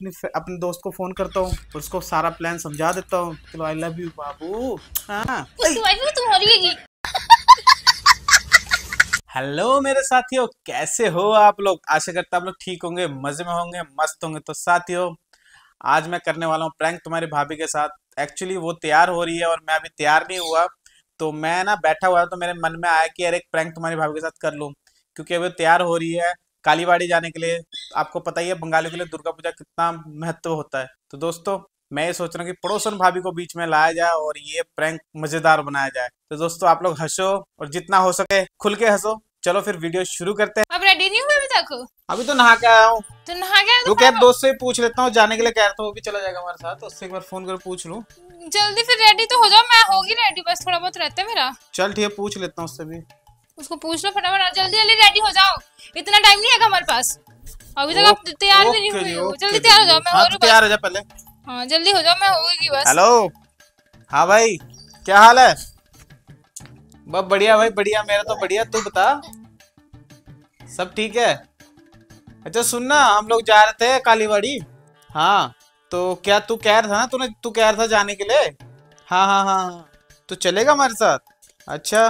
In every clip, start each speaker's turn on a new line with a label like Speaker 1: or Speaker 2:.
Speaker 1: अपने अपने दोस्त को फ़ोन करता हूँ उसको सारा प्लान समझा देता हूँ। चलो आई लव यू बाबू। हाँ।
Speaker 2: तो हो
Speaker 1: हेलो मेरे साथियों कैसे हो आप लोग? आशा करता आप लोग ठीक होंगे मज़े में होंगे मस्त होंगे। तो साथियों आज मैं करने वाला हूँ प्रैंक तुम्हारी भाभी के साथ। एक्चुअली वो तैयार हो रही है और मैं अभी तैयार नहीं हुआ। तो मैं ना बैठा हुआ तो मेरे मन में आया कि यार एक प्रैंक तुम्हारी भाभी के साथ कर लूँ क्योंकि अभी तैयार हो रही है। कालीबाड़ी जाने के लिए आपको पता ही है बंगाली के लिए दुर्गा पूजा कितना महत्व होता है। तो दोस्तों मैं ये सोच रहा हूँ कि पड़ोसन भाभी को बीच में लाया जाए और ये प्रैंक मज़ेदार बनाया जाए। तो दोस्तों आप लोग हंसो और जितना हो सके खुल के हंसो। चलो फिर वीडियो शुरू करते हैं।
Speaker 2: अब रेडी नहीं हुए अभी तक?
Speaker 1: अभी तो नहा के आया हूँ।
Speaker 2: तो नहा गया
Speaker 1: वो क्या दोस्त से पूछ लेता हूँ जाने के लिए कह रहा था वो भी चला जाएगा हमारे साथ तो उससे एक बार फ़ोन कर पूछ लूँ।
Speaker 2: जल्दी फिर रेडी तो हो जाओ मैं होगी रेडी बस थोड़ा बहुत रहता है मेरा।
Speaker 1: चल ठीक है पूछ लेता हूँ उससे भी।
Speaker 2: उसको पूछ लो फटाफट जल्दी जल्दी रेडी हो जाओ। इतना टाइम नहीं है हमारे पास। अभी तक आप तैयार भी नहीं हुए हो। जल्दी तैयार हो जाओ मैं
Speaker 1: हाँ,
Speaker 2: हो हूँ
Speaker 1: तैयार हो जा पहले।
Speaker 2: बस हाँ जल्दी हो जाओ मैं होगी बस।
Speaker 1: हेलो हाँ भाई क्या हाल है? बहुत बढ़िया भाई बढ़िया मेरा तो बढ़िया। तू बता सब ठीक है? अच्छा सुनना हम लोग जा रहे थे कालीबाड़ी हाँ तो क्या तू कह रहा था ना तूने तू कह रहा था जाने के लिए? हाँ हाँ हाँ। तो चलेगा हमारे साथ? अच्छा।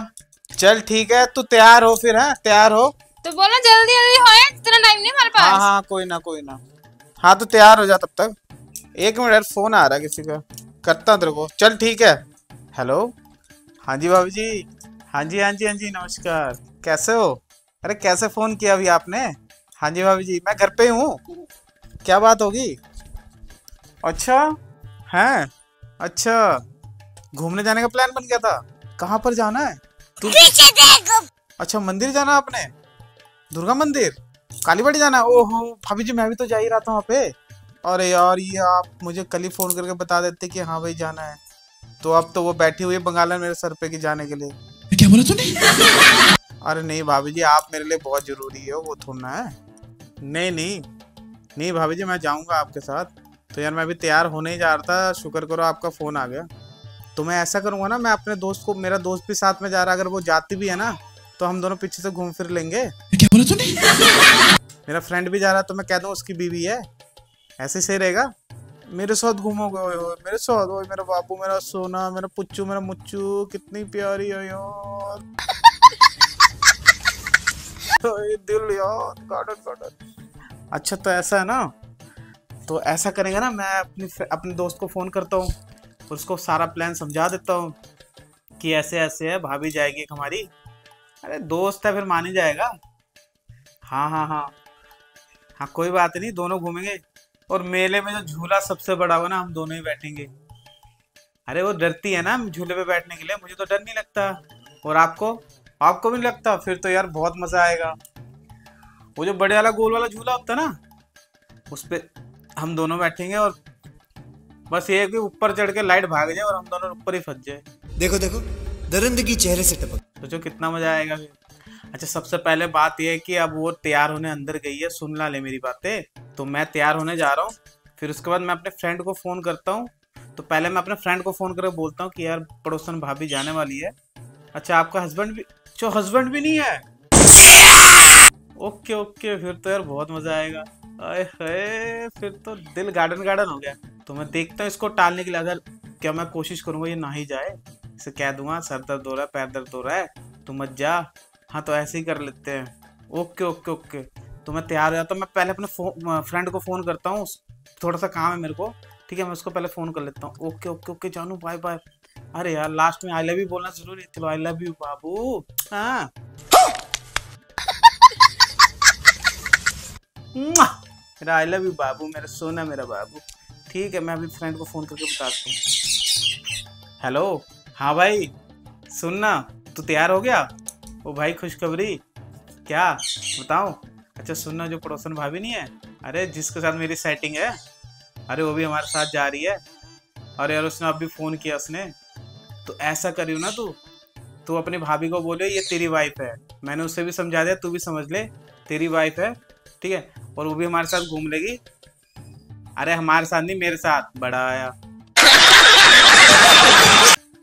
Speaker 1: चल ठीक है तू तैयार हो फिर है? तैयार हो।
Speaker 2: तो बोलो जल्दी जल्दी हो इतना टाइम नहीं हमारे
Speaker 1: हाँ
Speaker 2: पास।
Speaker 1: हाँ हाँ कोई ना कोई ना। हाँ तो तैयार हो जा तब तक। एक मिनट यार फ़ोन आ रहा है किसी का। करता हूँ तेरे को। चल ठीक है। हेलो हाँ जी भाभी जी। हाँ जी हाँ जी हाँ जी नमस्कार। कैसे हो? अरे कैसे फ़ोन किया अभी आपने? हाँ जी भाभी जी मैं घर पे ही हूँ। क्या बात होगी? अच्छा हैं? अच्छा। घूमने जाने का प्लान बन गया था। कहाँ पर जाना है? तू अच्छा मंदिर जाना आपने? दुर्गा मंदिर? कालीबाड़ी जाना है? ओहो भाभी जी मैं भी तो जा ही रहा था वहाँ पे। अरे यार ये आप मुझे कल ही फ़ोन करके बता देते कि हाँ भाई जाना है। तो अब तो वो बैठी हुई है बंगाला मेरे सर पे कि जाने के लिए।
Speaker 3: क्या बोला तूने?
Speaker 1: अरे नहीं भाभी जी आप मेरे लिए बहुत ज़रूरी हो वो थोड़ा है। नहीं नहीं नहीं भाभी जी मैं जाऊँगा आपके साथ। तो यार मैं अभी तैयार होने ही जा रहा था शुक्र करो आपका फ़ोन आ गया। तो मैं ऐसा करूँगा ना मैं अपने दोस्त को मेरा दोस्त भी साथ में जा रहा है अगर वो जाती भी है ना तो हम दोनों पीछे से घूम फिर लेंगे।
Speaker 3: क्या बोला तूने?
Speaker 1: मेरा फ्रेंड भी जा रहा है तो मैं कह दूँ उसकी बीवी है। ऐसे सही रहेगा? मेरे साथ घूमोगे? ओए ओए मेरे साथ? ओए मेरा बाबू मेरा सोना मेरा पुच्चू मेरा मुच्चू कितनी प्यारी है यार। दिल यार गार्डन गार्डन। अच्छा तो ऐसा है ना? तो ऐसा करेंगे ना मैं अपनी अपने दोस्त को फ़ोन करता हूँ। उसको सारा प्लान समझा देता हूँ कि ऐसे ऐसे है, भाभी जाएगी हमारी। अरे दोस्त है, फिर मान ही जाएगा। हाँ हाँ हाँ। हाँ कोई बात नहीं, दोनों घूमेंगे। और मेले में जो झूला सबसे बड़ा होगा ना, हम दोनों ही बैठेंगे। अरे वो डरती है ना झूले पे बैठने के लिए। मुझे तो डर नहीं लगता। और आपको? आपको भी नहीं लगता? फिर तो यार बहुत मज़ा आएगा। वो जो बड़े वाला गोल वाला झूला होता है ना, उस पे हम दोनों बैठेंगे और बस ये कि ऊपर चढ़ के लाइट भाग जाए और हम दोनों ऊपर ही फंस जाए।
Speaker 4: देखो देखो दरिंदगी चेहरे से टपक।
Speaker 1: सोचो कितना मज़ा आएगा। फिर अच्छा सबसे पहले बात यह है कि अब वो तैयार होने अंदर गई है सुन ला ले मेरी बातें। तो मैं तैयार होने जा रहा हूँ फिर उसके बाद मैं अपने फ्रेंड को फ़ोन करता हूँ। तो पहले मैं अपने फ्रेंड को फ़ोन करके बोलता हूँ कि यार पड़ोसन भाभी जाने वाली है। अच्छा आपका हस्बैंड भी जो हस्बैंड भी नहीं है? ओके ओके फिर तो यार बहुत मज़ा आएगा। अरे फिर तो दिल गार्डन गार्डन हो गया। तो मैं देखता हूँ इसको टालने के लिए। अगर क्या मैं कोशिश करूँगा ये ना ही जाए, इसे कह दूँगा, सर दर्द हो रहा है, पैर दर्द हो रहा है, तू मत जा। हाँ तो ऐसे ही कर लेते हैं। Okay okay okay. तो मैं तैयार हो जाता हूँ। मैं पहले अपने फ्रेंड को फ़ोन करता हूँ। थोड़ा सा काम है मेरे को। ठीक है, मैं उसको पहले फ़ोन कर लेता हूँ। ओके ओके ओके, जानू बाय बाय अरे यार लास्ट में आई लव यू बोलना ज़रूरी चलो आई लव यू बाबू। हाँ। मेरा आई लव यू बाबू, मेरा सोना, मेरा बाबू। ठीक है, मैं अभी फ्रेंड को फ़ोन करके बताता हूँ। हेलो हाँ भाई सुनना तू तैयार हो गया? ओ भाई, खुशखबरी। क्या? बताओ। अच्छा सुनना जो पड़ोसन भाभी नहीं है? अरे, जिसके साथ मेरी सेटिंग है। अरे, वो भी हमारे साथ जा रही है। अरे, यार, उसने अभी फ़ोन किया उसने। तो ऐसा करियो ना तू। तू अपनी भाभी को बोले, ये तेरी वाइफ है। मैंने उससे भी समझा दिया, तू भी समझ ले। तेरी वाइफ है। ठीक है? और वो भी हमारे साथ घूम लेगी। अरे हमारे साथ नहीं, मेरे साथ। बड़ा आया।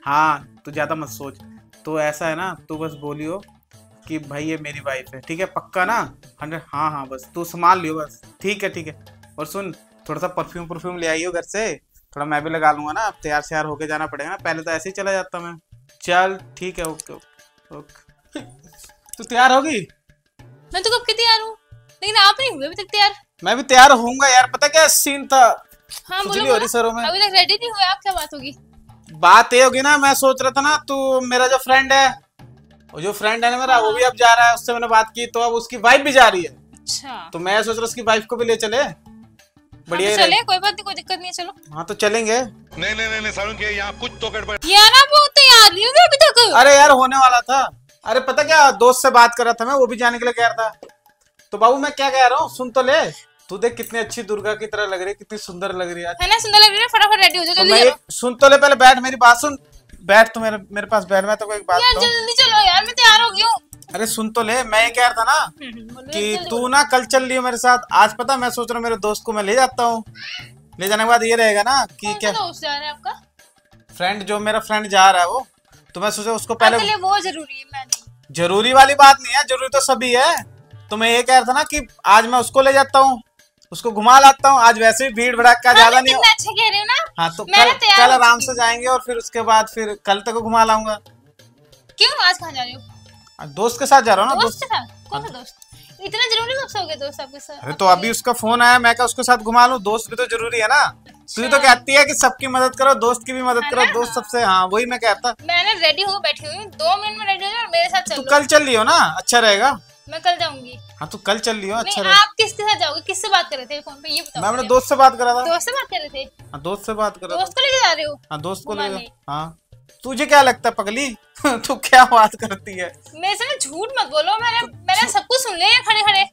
Speaker 1: हाँ तू ज़्यादा मत सोच। तो ऐसा है ना, तू बस बोलियो कि भाई ये मेरी वाइफ है। ठीक है? पक्का ना? हंड्रेड हाँ हाँ बस। तू संभाल लियो बस। ठीक है ठीक है। और सुन, थोड़ा सा परफ्यूम परफ्यूम ले आइयो घर से। थोड़ा मैं भी लगा लूँगा ना। अब तैयार श्यार होके जाना पड़ेगा ना। पहले तो ऐसे ही चला जाता मैं। चल, ठीक है ओके ओके ओके। तू तैयार होगी?
Speaker 2: मैं तो कब की तैयार हूँ? लेकिन आप नहीं हुए अभी तक तैयार?
Speaker 1: मैं भी तैयार होऊँगा यार पता क्या सीन था?
Speaker 2: हाँ बोलो
Speaker 1: हो रही सरों में।
Speaker 2: अभी तक रेडी नहीं हुए आप क्या बात होगी?
Speaker 1: बात ये होगी ना मैं सोच रहा था ना तू मेरा जो फ्रेंड है वो जो फ्रेंड है ना मेरा वो भी अब जा रहा है उससे मैंने बात की तो अब उसकी वाइफ भी जा रही है।
Speaker 2: अच्छा।
Speaker 1: तो मैं सोच रहा उसकी वाइफ को भी ले चले। बढ़िया
Speaker 2: हाँ, तो चले कोई बात नहीं कोई दिक्कत नहीं है चलो।
Speaker 1: हाँ तो चलेंगे।
Speaker 5: नहीं नहीं नहीं, नहीं सारुण के यहाँ कुछ तो गड़बड़।
Speaker 2: यार आप वो तैयार नहीं अभी तक।
Speaker 1: अरे यार होने वाला था। अरे पता क्या दोस्त से बात कर रहा था मैं वो भी जाने के लिए कह रहा था। तो बाबू मैं क्या कह रहा हूँ? सुन तो ले। तू देख कितनी अच्छी दुर्गा की तरह लग रही है कितनी सुंदर लग रही है।
Speaker 2: है ना सुंदर लग रही है फटाफट रेडी हो जाओ
Speaker 1: तो
Speaker 2: जल्दी
Speaker 1: मैं
Speaker 2: चलो।
Speaker 1: सुन तो ले पहले बैठ मेरी बात सुन। बैठ तू मेरे मेरे पास बैठ मैं तो कोई एक बात
Speaker 2: यार जल्दी चलो यार मैं तैयार हो गई हूँ।
Speaker 1: अरे सुन तो ले मैं ये कह रहा था ना
Speaker 2: बोलो,
Speaker 1: कि तू ना कल चल रही मेरे साथ। आज पता मैं सोच रहा हूँ मेरे दोस्त को मैं ले जाता हूँ। ले जाने के बाद ये रहेगा ना कि क्या
Speaker 2: दोस्त जा रहा है आपका?
Speaker 1: फ्रेंड जो मेरा फ्रेंड जा रहा है वो। तो मैं सोचा उसको पहले
Speaker 2: वो ज़रूरी है मैं
Speaker 1: ज़रूरी वाली बात नहीं है ज़रूरी तो सभी है। तो मैं ये कह रहा था ना कि आज मैं उसको ले जाता हूँ उसको घुमा लाता हूँ आज वैसे भी भीड़ भड़ाका
Speaker 2: का
Speaker 1: ज़्यादा
Speaker 2: तो
Speaker 1: नहीं हो।
Speaker 2: अच्छा कह रहे हो ना?
Speaker 1: हाँ तो कल कल आराम से जाएँगे और फिर उसके बाद फिर कल तक घुमा लाऊँगा।
Speaker 2: क्यों? आज कहाँ जा रहे हो?
Speaker 1: दोस्त के साथ जा रहा हूँ ना
Speaker 2: दोस्त के साथ? कौन सा दोस्त? इतना ज़रूरी कब से हो गया दोस्त आपके साथ?
Speaker 1: अरे तो अभी उसका फ़ोन आया मैं क्या उसके साथ घुमा लूँ दोस्त भी तो ज़रूरी है ना। तू तो
Speaker 2: अच्छा।
Speaker 1: कहती है कि सबकी मदद करो दोस्त की भी मदद करो दोस्त सबसे हाँ वही मैं कहता
Speaker 2: मैंने रेडी हो बैठी हुई दो मिनट में रेडी हो मेरे साथ
Speaker 1: तू
Speaker 2: चलो
Speaker 1: कल चल लियो ना अच्छा रहेगा।
Speaker 2: मैं कल जाऊँगी।
Speaker 1: हाँ तू कल चल लियो अच्छा
Speaker 2: नहीं आप किसके साथ जाओगे? किससे बात कर रहे थे फ़ोन पे? ये बताओ
Speaker 1: मैं अपने दोस्त से बात करा था।
Speaker 2: दोस्त से बात कर रहे थे?
Speaker 1: हाँ दोस्त से बात करा था।
Speaker 2: दोस्त को लेके जा रहे हो?
Speaker 1: हाँ दोस्त को ले
Speaker 2: घुमाने।
Speaker 1: हाँ। तुझे क्या लगता है पगली? तू क्या बात करती है?
Speaker 2: मेरे से ना झूठ मत बोलो मैंने मैंने सब कुछ सुन लिया खड़े खड़े।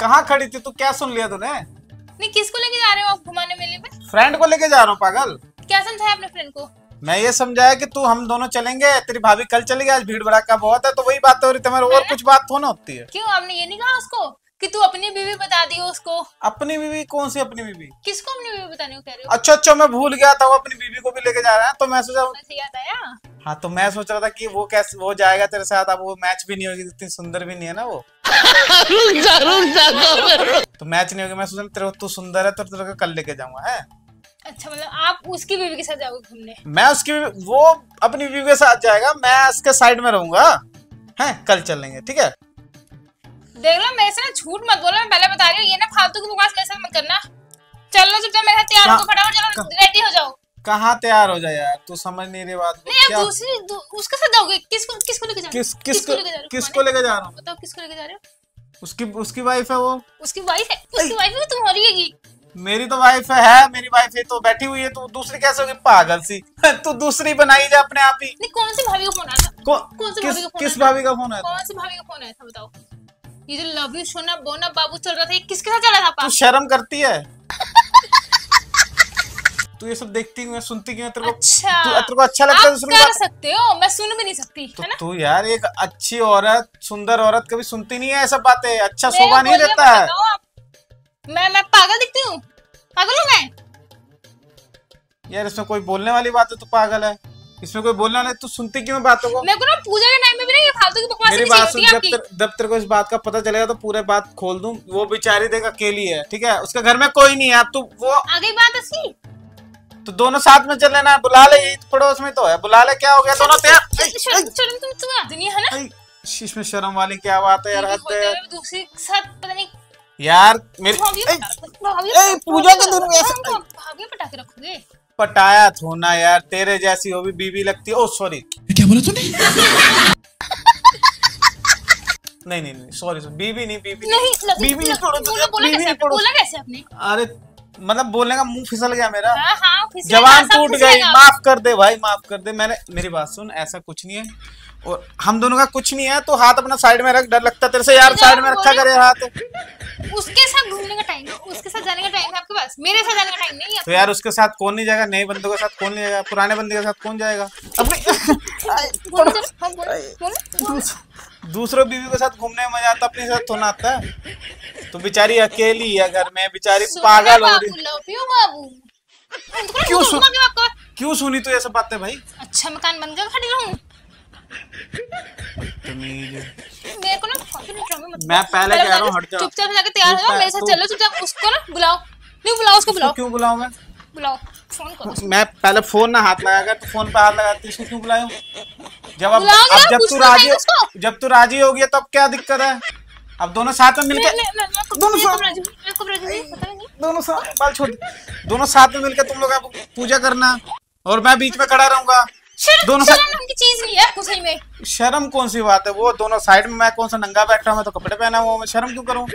Speaker 1: कहाँ खड़ी थी? तू क्या सुन लिया तूने?
Speaker 2: नहीं किसको लेके जा रहे हो आप घुमाने मेले में
Speaker 1: फ्रेंड को लेके जा रहा हूँ पागल।
Speaker 2: क्या समझाया अपने फ्रेंड को?
Speaker 1: मैं ये समझाया कि तू हम दोनों चलेंगे तेरी भाभी कल चलेगी आज भीड़ भड़ाका बहुत है तो वही बात हो रही तुम्हारी और कुछ बात थोड़ा होती है।
Speaker 2: क्यों आपने ये नहीं कहा उसको कि तू अपनी बीवी बता दी उसको?
Speaker 1: अपनी बीवी? कौन सी अपनी बीवी?
Speaker 2: किसको अपनी बीवी बताने को कह रहे हो?
Speaker 1: अच्छा अच्छा मैं भूल गया था वो अपनी बीवी को भी लेके जा रहा है तो मैं सोचा
Speaker 2: याद आया?
Speaker 1: हाँ तो मैं सोच रहा था कि वो कैसे वो जाएगा तेरे साथ अब वो मैच भी नहीं होगी इतनी सुंदर भी नहीं है ना वो। रुक जा रुक जा तो मैच नहीं होगी मैं सोचा तेरे तू सुंदर है तो तेरे को कल लेके जाऊँगा है?
Speaker 2: अच्छा मतलब आप उसकी बीवी के साथ जाओगे घूमने?
Speaker 1: मैं उसकी वो अपनी बीवी के साथ जाएगा मैं उसके साइड में रहूँगा। है कल चलेंगे ठीक है?
Speaker 2: देख लो मेरे से ना झूठ मत बोलो मैं पहले बता रही हूँ ये ना फालतू की बकवास मेरे साथ मत करना। चलो चुपचाप मेरे साथ तैयार हो फटाफट चलो रेडी हो जाओ।
Speaker 1: कहाँ तैयार हो जाए यार? तू समझ नहीं रही बात
Speaker 2: नहीं
Speaker 1: क्या
Speaker 2: दूसरी दू, उसके साथ जाओगे? किसको किसको लेके जा?
Speaker 1: किस किसको किसको लेके जा रहा हूँ?
Speaker 2: बताओ किसको लेके जा रहे हो?
Speaker 1: उसकी उसकी वाइफ है वो?
Speaker 2: उसकी वाइफ है? उसकी वाइफ है तुम हो रही है
Speaker 1: मेरी तो वाइफ है मेरी वाइफ है तो बैठी हुई है तो दूसरी कैसे होगी? पागल सी। तू दूसरी बनाई जा अपने आप ही।
Speaker 2: नहीं कौन सी भाभी का फ़ोन आया था?
Speaker 1: को,
Speaker 2: कौन सी भाभी का फ़ोन
Speaker 1: किस भाभी का फ़ोन है
Speaker 2: कौन सी भाभी का फ़ोन आया था बताओ। ये जो लव यू सोना बोना बाबू चल रहा था ये किसके साथ चल रहा था
Speaker 1: तू शर्म करती है? तू ये सब देखती क्यों सुनती क्यों तेरे को?
Speaker 2: अच्छा।
Speaker 1: तू तेरे को अच्छा लगता है दूसरों
Speaker 2: कर सकते हो मैं सुन भी नहीं सकती
Speaker 1: तो
Speaker 2: है ना?
Speaker 1: तू यार एक अच्छी औरत सुंदर औरत कभी सुनती नहीं है ऐसा बातें। अच्छा शोभा नहीं देता है।
Speaker 2: मैं मैं पागल दिखती हूँ? पागल हूँ मैं?
Speaker 1: यार इसमें कोई बोलने वाली बात है तू पागल है। इसमें कोई बोलने वाला है, तू सुनती क्यों बातों को?
Speaker 2: मेरे को ना पूजा के टाइम में भी ना ये फालतू की बकवास
Speaker 1: मेरी बात सुन जब तेरे जब तेरे को इस बात का पता चलेगा तो पूरे बात खोल दूँ। वो बेचारी देख अकेली है ठीक है? उसके घर में कोई नहीं है। अब तू वो
Speaker 2: आ गई बात असली
Speaker 1: तो दोनों साथ में चल लेना बुला ले यही पड़ोस में तो है। बुला ले क्या हो गया? दोनों तैयार
Speaker 2: शर्म तुम तुम आदमी है ना?
Speaker 1: ऐ, इसमें शर्म वाली क्या बात है यार हद है।
Speaker 2: दूसरी साथ नहीं
Speaker 1: यार मेरी पूजा के दिन में
Speaker 2: पटाखे रखोगे?
Speaker 1: पटाया थोना यार तेरे जैसी हो भी बीवी लगती है। ओ सॉरी
Speaker 3: क्या बोला तूने?
Speaker 1: नहीं नहीं नहीं सॉरी बीवी नहीं बीवी
Speaker 2: नहीं।
Speaker 1: बीवी नहीं बीवी नहीं
Speaker 2: आपने बोला कैसे आपने?
Speaker 1: अरे मतलब बोलने का मुँह फिसल गया मेरा।
Speaker 2: हाँ हाँ
Speaker 1: जवान टूट। गई माफ़ कर दे भाई माफ़ कर दे। मैंने मेरी बात सुन ऐसा कुछ नहीं है। और हम दोनों का कुछ नहीं है तो हाथ अपना साइड में रख डर लगता है तेरे से यार साइड में रखा करे हाथ।
Speaker 2: उसके साथ घूमने का टाइम है उसके साथ जाने का टाइम है आपके पास मेरे साथ जाने का टाइम नहीं है।
Speaker 1: तो यार उसके साथ कौन नहीं जाएगा नए बंदों के साथ कौन नहीं जाएगा पुराने बंदे के साथ कौन जाएगा? अपने दूसरों बीवी के साथ घूमने में मज़ा आता अपने साथ थोड़ा आता है। तो बेचारी अकेली है घर में बेचारी पागल हो रही। क्यों सुनी तू ये सब बातें भाई?
Speaker 2: अच्छा मकान बन गया खड़ी रहूँ।
Speaker 1: तमीज
Speaker 2: मेरे को ना fucking ड्रामे मत
Speaker 1: मैं पहले कह रहा हूँ, हट जा।
Speaker 2: चुपचाप जाके तैयार हो जाओ मेरे साथ चलो चुपचाप उसको ना बुलाओ। नहीं बुलाओ उसको बुलाओ।
Speaker 1: क्यों बुलाऊं मैं?
Speaker 2: बुलाओ फ़ोन करो
Speaker 1: मैं पहले फ़ोन ना हाथ लगाकर तो फ़ोन पे हाथ लगाती इसको क्यों बुलाऊं जब अब, अब जब तू राज़ी जब तू राज़ी होगी तब क्या दिक्कत है? अब दोनों साथ में मिलके
Speaker 2: मैं- मैं- मैं- मैं कब-
Speaker 1: दोनों साथ
Speaker 2: हूँ? हूँ?
Speaker 1: दोनों साथ बाल छोड़ दोनों साथ में मिलकर तुम लोग पूजा करना और मैं बीच में खड़ा रहूँगा।
Speaker 2: शर्म
Speaker 1: दोनों
Speaker 2: शर्म नाम की चीज़ नहीं है आपको सही में
Speaker 1: शर्म कौन सी बात है? वो दोनों साइड में मैं कौन सा नंगा बैठा हूँ मैं तो कपड़े पहना हुआ मैं शर्म क्यों करूँ?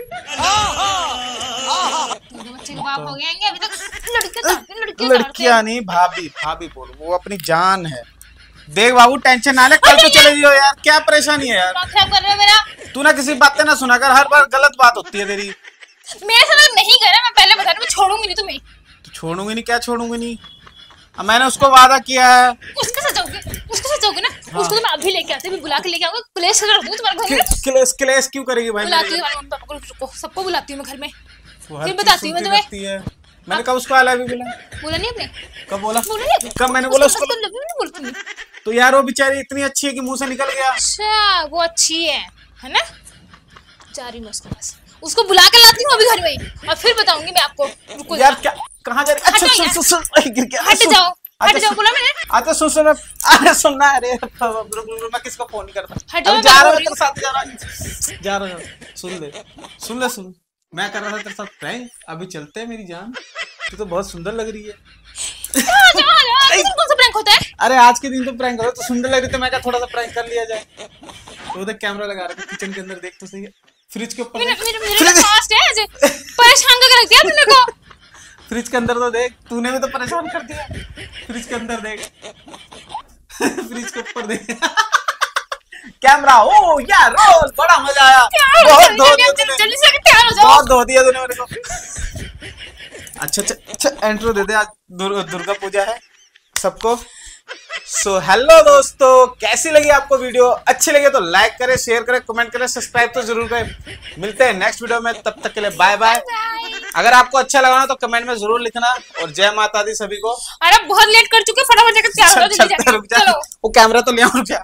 Speaker 2: हो हैं
Speaker 1: लड़कियाँ नहीं भाभी भाभी बोलो वो अपनी जान है। देख बाबू टेंशन ना ले कल तो चले जियो यार क्या परेशानी है यार?
Speaker 2: दिमाग कर रहे मेरा।
Speaker 1: तू ना किसी बातें ना सुना कर हर बार गलत बात होती है तेरी।
Speaker 2: मेरे साथ नहीं करा मैं पहले बता रही हूँ मैं छोड़ूँगी नहीं तुम्हें।
Speaker 1: तो छोड़ूँगी नहीं क्या छोड़ूँगी नहीं? मैंने उसको वादा किया है।
Speaker 2: उसके साथ जाओगे उसके साथ जाओगे ना। उसको तो मैं अभी लेके आती हूँ बुला के लेके आऊँगा। प्लेस कर दूँ तुम्हारे घर में
Speaker 1: क्लेश क्लेश क्यों करेगी भाई
Speaker 2: बुलाती पापा को सबको बुलाती हूँ मैं घर में। फिर बताती हूँ मैं तुम्हें।
Speaker 1: मैंने कब उसको आला भी बोला?
Speaker 2: बोला नहीं आपने?
Speaker 1: कब बोला?
Speaker 2: बोला नहीं
Speaker 1: कब मैंने बोला
Speaker 2: उसको
Speaker 1: उसको?
Speaker 2: लव यू नहीं बोलती
Speaker 1: तो यार वो बेचारी इतनी अच्छी है कि मुँह से निकल गया।
Speaker 2: अच्छा वो अच्छी है है ना? जा रही मैं उसके पास। उसको बुला के लाती हूँ अभी घर में और फिर बताऊँगी मैं आपको। रुको
Speaker 1: यार क्या अच्छा
Speaker 2: हटो
Speaker 1: सुन
Speaker 2: यार।
Speaker 1: सुन सुन अरे,
Speaker 2: हट
Speaker 1: सुन।
Speaker 2: जाओ हट जाओ बोला मैंने।
Speaker 1: अच्छा सुन सुन अरे सुनना अरे रुक, रुक, मैं किसको फ़ोन करता
Speaker 2: हटो, मैं
Speaker 1: जा रहा हूँ तेरे साथ जा रहा जा रहा सुन ले सुन ले सुन। मैं कर रहा था तेरे साथ प्रैंक अभी चलते हैं मेरी जान। तू तो बहुत सुंदर लग रही है।
Speaker 2: जाओ जाओ कौन सा प्रैंक होता है?
Speaker 1: अरे आज के दिन तो प्रैंक हो तो सुंदर लग रही तो मैं क्या थोड़ा सा प्रैंक कर लिया जाए। तो उधर कैमरा लगा रखा किचन के अंदर देख तो सही फ्रिज के ऊपर
Speaker 2: मेरे। मेरे मेरे फास्ट है परेशान करके रख दिया मेरे को।
Speaker 1: फ्रिज के अंदर तो देख तूने भी तो परेशान कर दिया। फ्रिज के अंदर देख। फ्रिज के ऊपर देख। कैमरा ओ यार रोल बड़ा मज़ा आया। बहुत धो दिया
Speaker 2: जल्दी से तैयार हो जाओ।
Speaker 1: बहुत धो दिया तूने मेरे को। अच्छा अच्छा अच्छा एंट्रो दे दे आज दुर, दुर्गा पूजा है सबको। सो हेलो दोस्तों कैसी लगी आपको वीडियो? अच्छी लगी तो लाइक करें शेयर करें कमेंट करें सब्सक्राइब तो ज़रूर करें। मिलते हैं नेक्स्ट वीडियो में तब तक के लिए बाय बाय अगर आपको अच्छा लगा ना तो कमेंट में ज़रूर लिखना और जय माता दी सभी को।
Speaker 2: अरे बहुत लेट कर चुके फटाफट जाकर हो
Speaker 1: रुक जा। वो कैमरा तो ले